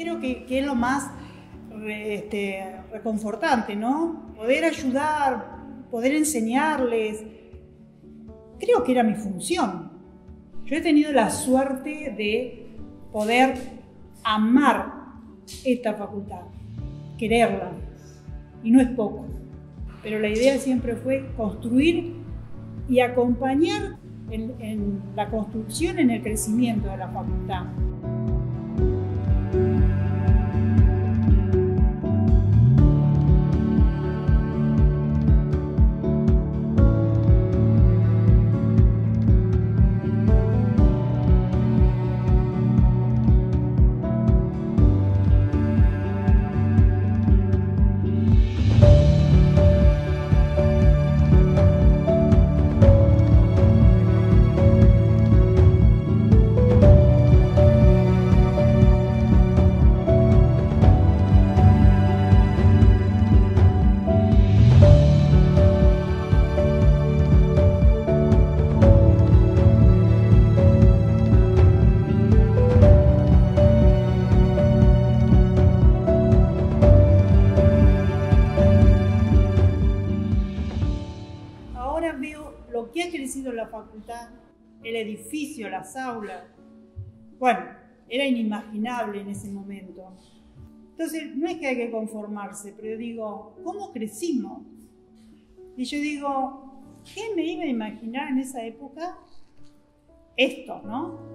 creo que, es lo más este, reconfortante, ¿no? Poder ayudar, poder enseñarles. Creo que era mi función. Yo he tenido la suerte de poder amar esta facultad, quererla, y no es poco. Pero la idea siempre fue construir y acompañar en, en la construcción, en el crecimiento de la facultad. La facultad, el edificio, las aulas. Bueno, era inimaginable en ese momento. Entonces, no es que hay que conformarse, pero digo, ¿cómo crecimos? Y yo digo, ¿qué me iba a imaginar en esa época? Esto, ¿no?